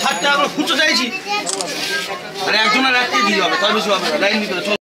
ষাট টাকা করে খুচরো চাইছি। আরে একজনের রাখতে দিয়ে হবে, তার বেশি হবে লাইন চল।